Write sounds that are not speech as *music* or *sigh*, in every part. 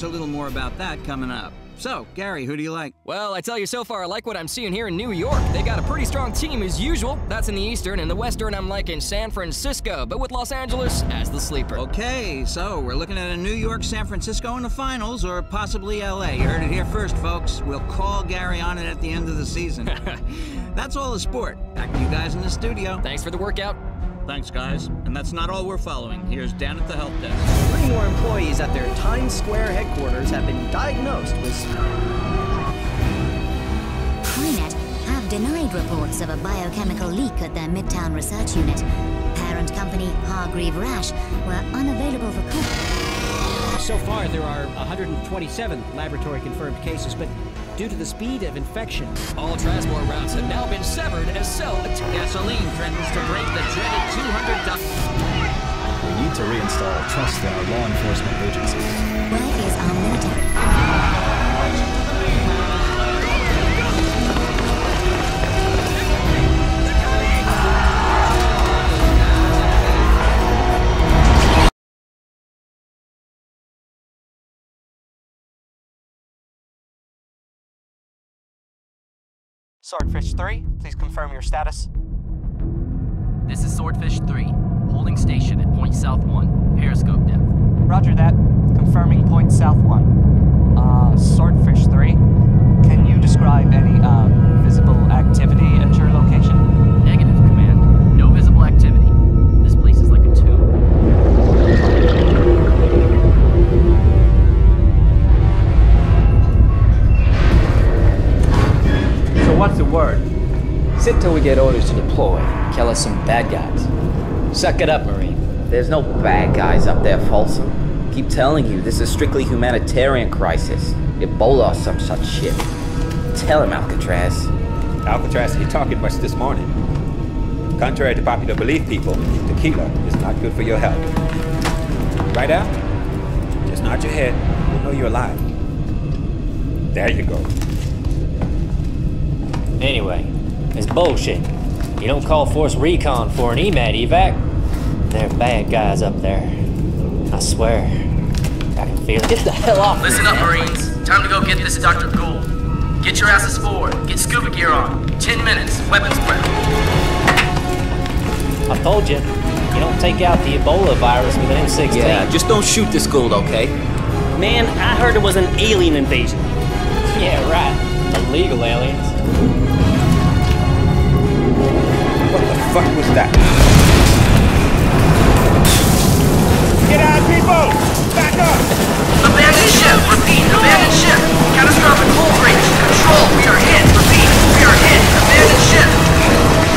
Here's a little more about that coming up. So, Gary, who do you like? Well, I tell you so far, I like what I'm seeing here in New York. They got a pretty strong team as usual. That's in the Eastern. and the Western, I'm liking San Francisco, but with Los Angeles as the sleeper. Okay, so we're looking at a New York, San Francisco in the finals, or possibly LA. You heard it here first, folks. We'll call Gary on it at the end of the season. *laughs* That's all the sport. Back to you guys in the studio. Thanks for the workout. Thanks, guys. And that's not all we're following. Here's Dan at the help desk. Three more employees at their Times Square headquarters have been diagnosed with... CryNet have denied reports of a biochemical leak at their Midtown research unit. Parent company Hargreave-Rasch were unavailable for comment. So far, there are 127 laboratory confirmed cases, but due to the speed of infection. All transport routes have now been severed as cell gasoline threatens to break the dreaded 200 We need to reinstall trust in our law enforcement agencies. Where is our Swordfish 3, please confirm your status. This is Swordfish 3, holding station at point south 1, periscope depth. Roger that. Confirming point south 1. Uh, Swordfish 3, can you describe any, uh, visible activity at your location? What's the word? Sit till we get orders to deploy. Kill us some bad guys. Suck it up, Marine. There's no bad guys up there, Folsom. Keep telling you, this is a strictly humanitarian crisis. Ebola or some such shit. Tell him, Alcatraz. Alcatraz ain't talking much this morning. Contrary to popular belief, people, tequila is not good for your health. Right, Al? Just nod your head. We'll know you're alive. There you go. Anyway, it's bullshit. You don't call Force Recon for an EMAT evac. They're bad guys up there. I swear. I can feel it. Get the hell off Listen me, up, man. Marines. Time to go get this Dr. Gould. Get your asses forward. Get scuba gear on. Ten minutes. Weapons prep. I told you. You don't take out the Ebola virus with an M16. Yeah, just don't shoot this Gould, okay? Man, I heard it was an alien invasion. Yeah, right. Illegal aliens. Fuck was that? Get out, people! Back up! Abandoned ship. Repeat. Abandoned ship. Catastrophic hull breach. Control. We are hit. Repeat. We are hit. Abandoned ship.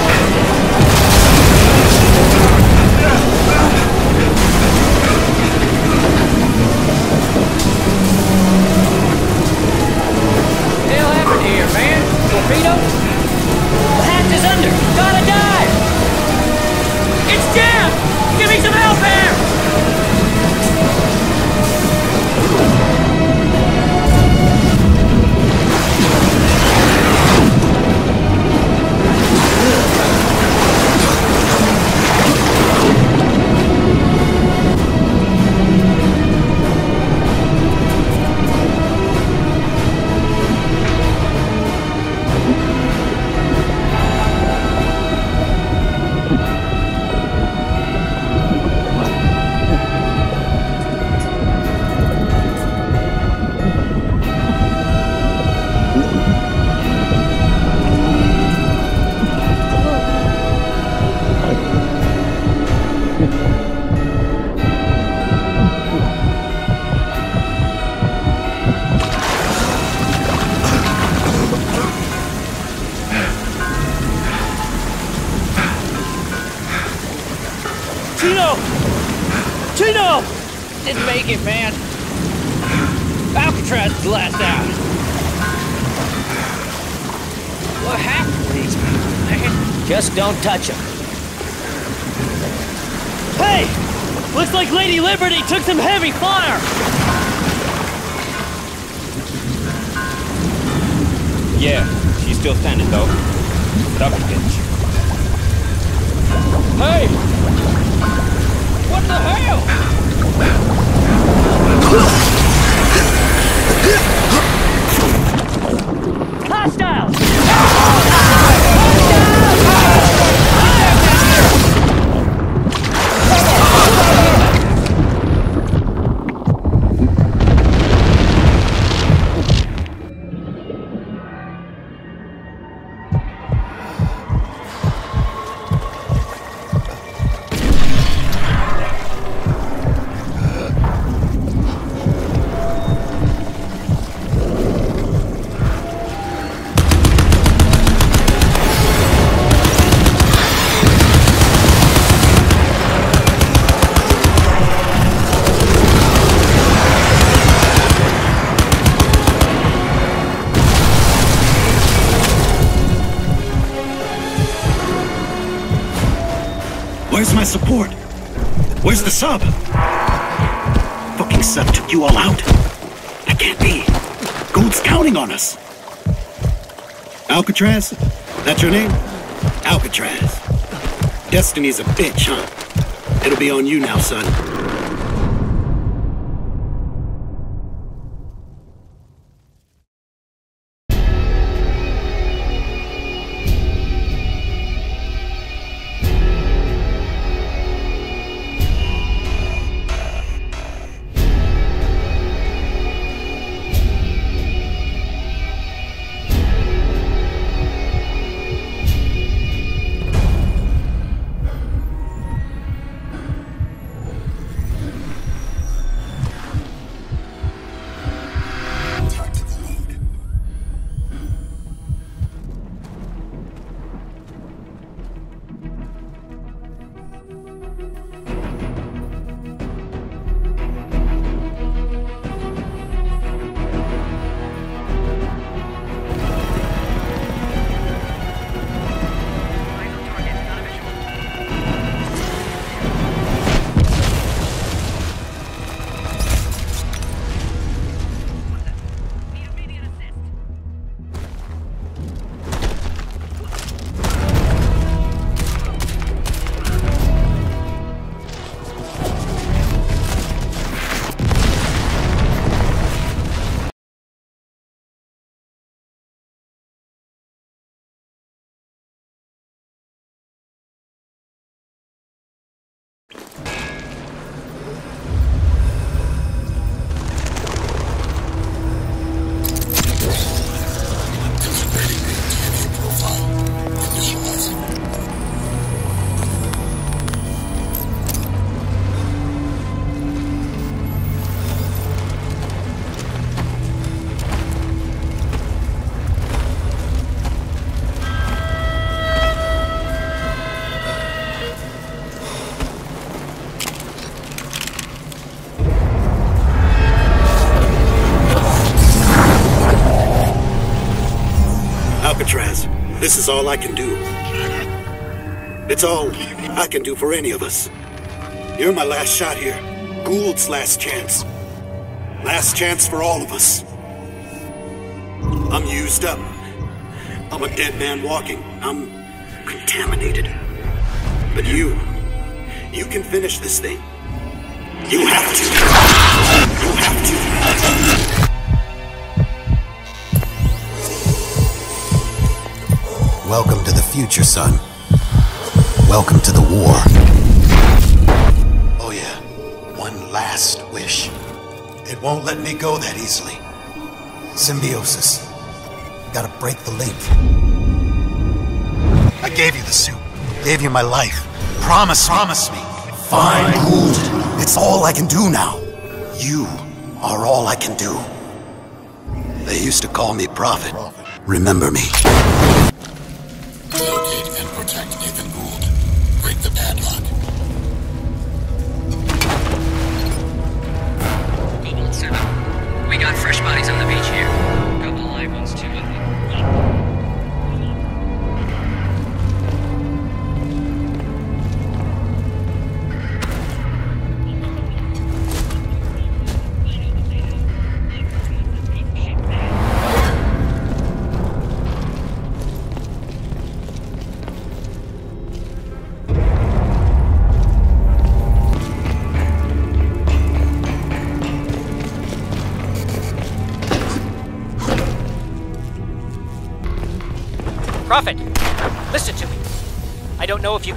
Didn't make it, man. Alcatraz is last out. What happened to these people, man? Just don't touch them. Hey! Looks like Lady Liberty took some heavy fire! Yeah, she's still standing though. Stubborn bitch. Hey! What the hell? Hostiles! Sub? Fucking sub took you all out. That can't be. Gould's counting on us. Alcatraz? That's your name? Alcatraz. Destiny's a bitch, huh? It'll be on you now, son. This is all I can do. It's all I can do for any of us. You're my last shot here. Gould's last chance. Last chance for all of us. I'm used up. I'm a dead man walking. I'm contaminated. But you, you can finish this thing. You have to. You have to. Welcome to the future, son. Welcome to the war. Oh, yeah. One last wish. It won't let me go that easily. Symbiosis. Gotta break the link. I gave you the suit. Gave you my life. Promise, promise me. Fine, Gould. It's all I can do now. You are all I can do. They used to call me Prophet. Remember me. Protect Nathan Gould.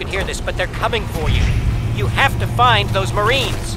Hear this, but they're coming for you. You have to find those Marines.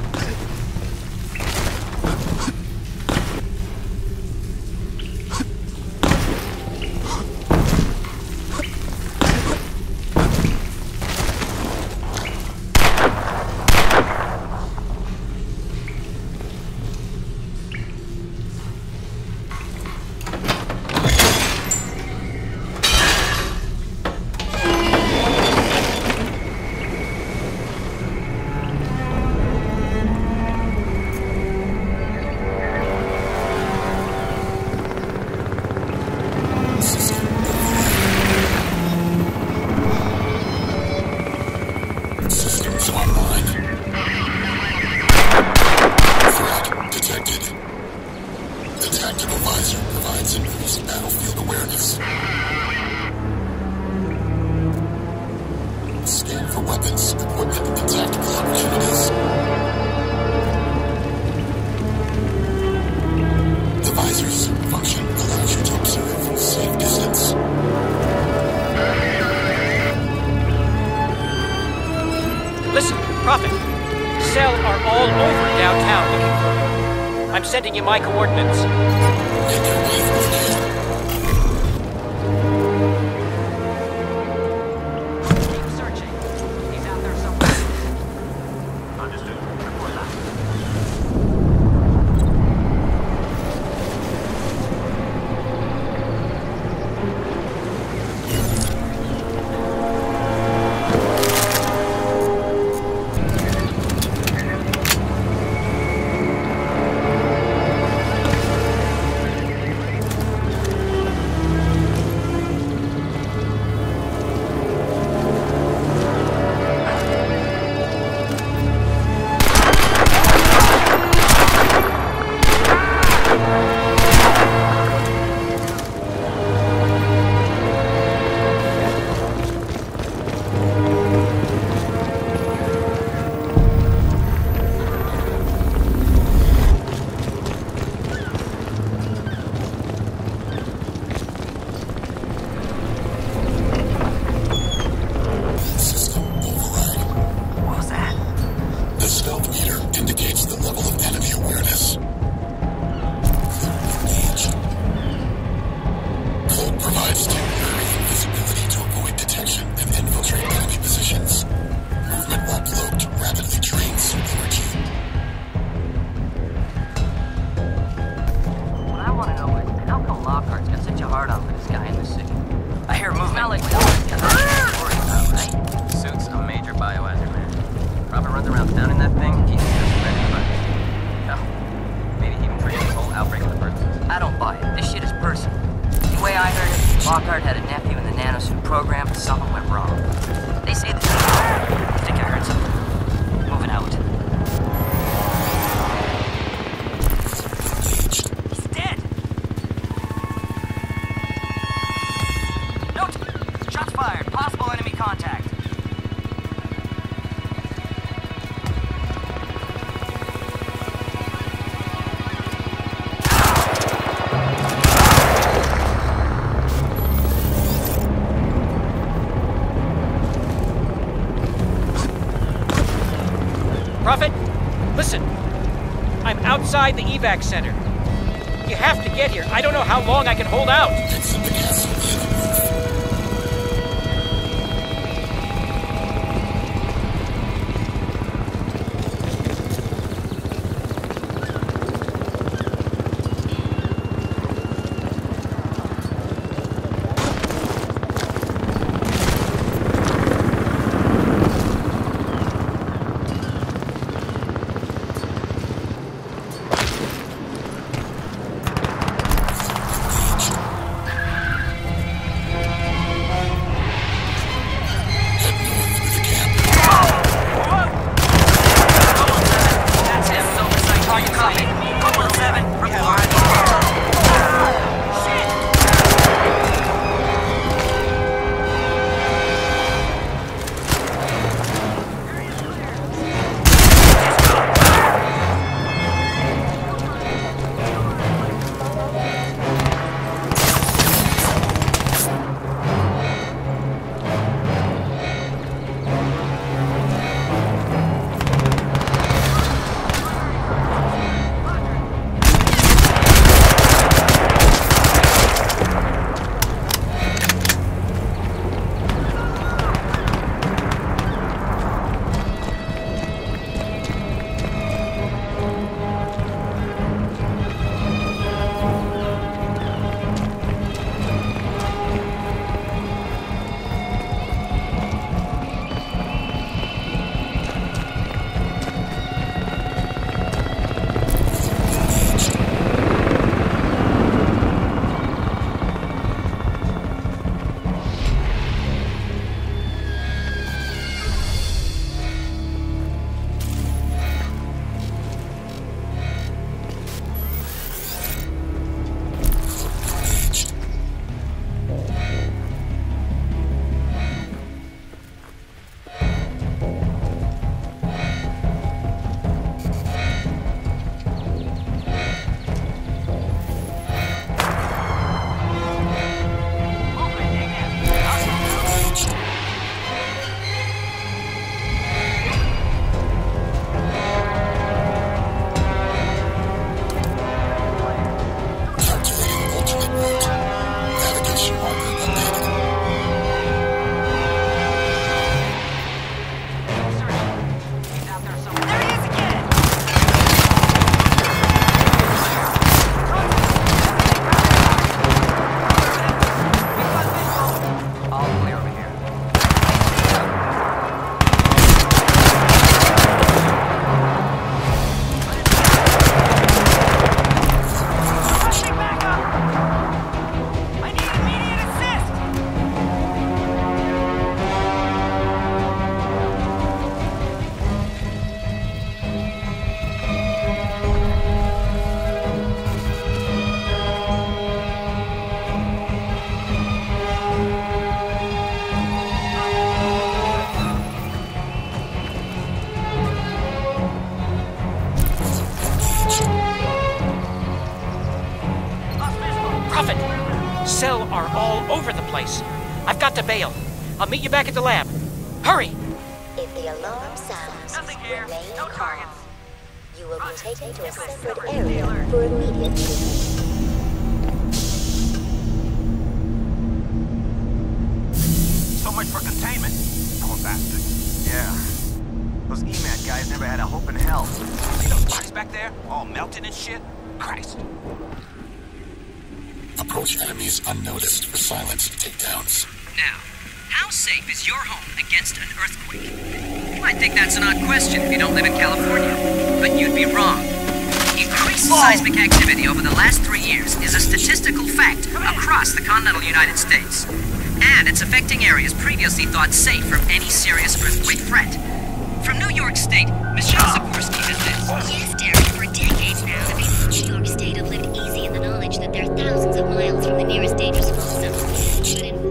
I'm sending you my coordinates. inside the evac center. You have to get here. I don't know how long I can hold out. Meet you back at the lab. Hurry! If the alarm sounds, remain calm. You will be taken to a separate area for immediate treatment. So much for containment. Poor bastard. Yeah. Those EMAT guys never had a hope in hell. See those trucks back there? All melted and shit? Christ. Approach enemies unnoticed for silenced takedowns. Now, how safe is your home against an earthquake? You might think that's an odd question if you don't live in California, but you'd be wrong. Increased seismic activity over the last three years is a statistical fact across the continental United States. And it's affecting areas previously thought safe from any serious earthquake threat. From New York State, Michelle Zaborski has this. Yes, Derek, for decades now, the people of New York State have lived easy in the knowledge that they're thousands of miles from the nearest dangerous fault zone. But in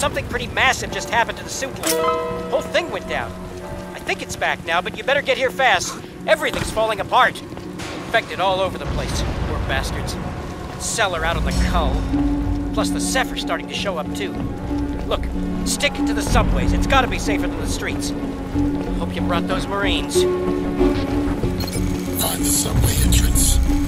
something pretty massive just happened to the suit line. Whole thing went down. I think it's back now, but you better get here fast. Everything's falling apart. Infected all over the place. Poor bastards. Cellar out on the cull. Plus the Zephyr's starting to show up too. Look, stick to the subways. It's gotta be safer than the streets. Hope you brought those Marines. Find the subway entrance.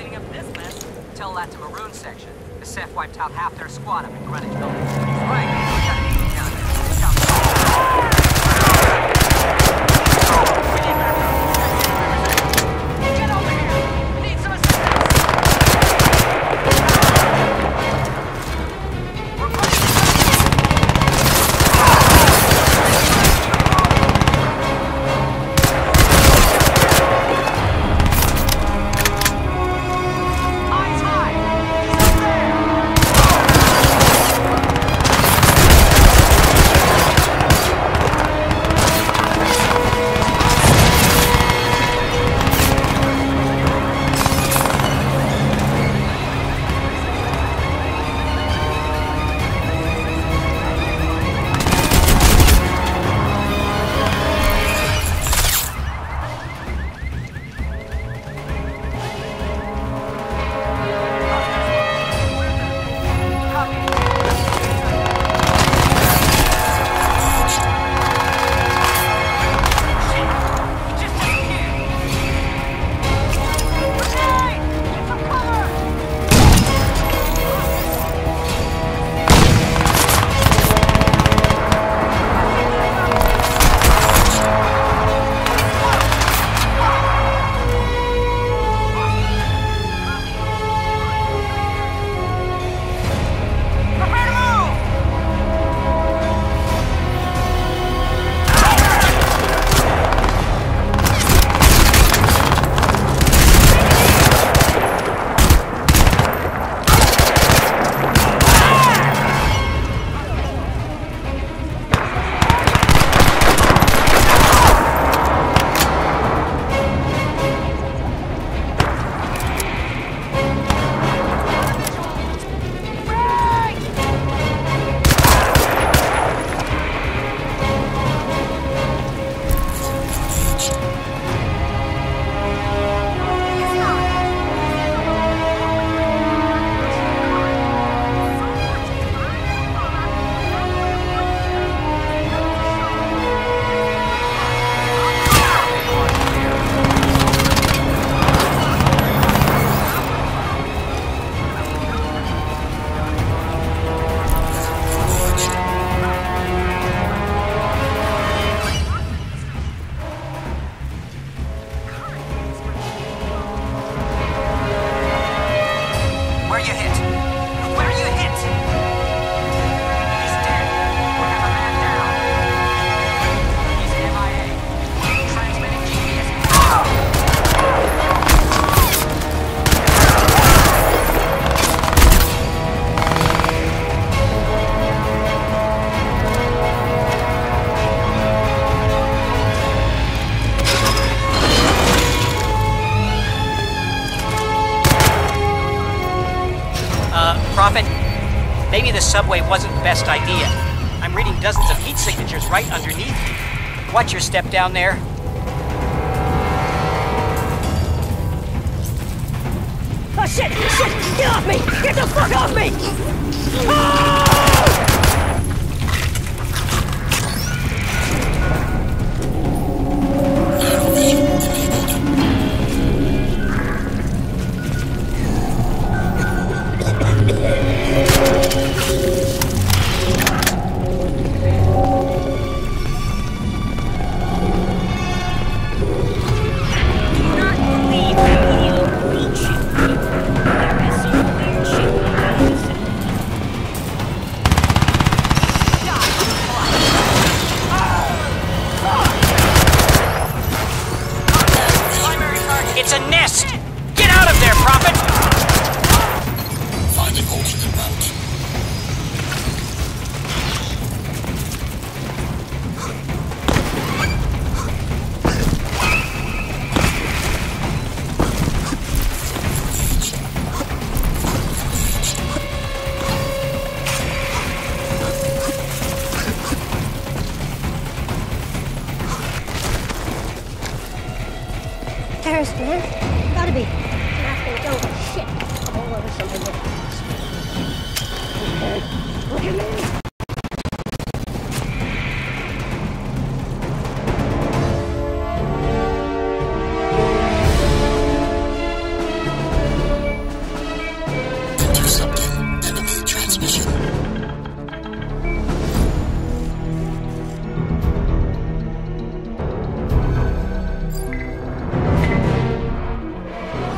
Cleaning up this mess. Tell that to maroon section. The Ceph wiped out half their squad up in Greenwich Building. Right. Maybe the subway wasn't the best idea. I'm reading dozens of heat signatures right underneath you. Watch your step down there. Oh shit! Shit! Get off me! Get the fuck off me! It's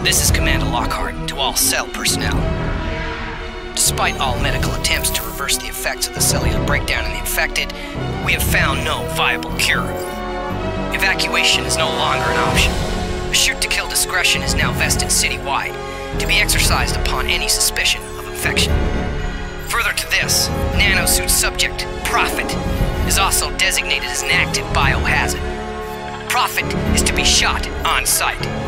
This is Commander Lockhart to all cell personnel. Despite all medical attempts to reverse the effects of the cellular breakdown in the infected, we have found no viable cure. Evacuation is no longer an option. A Shoot to kill discretion is now vested citywide, to be exercised upon any suspicion of infection. Further to this, nanosuit subject, Prophet, is also designated as an active biohazard. Prophet is to be shot on sight.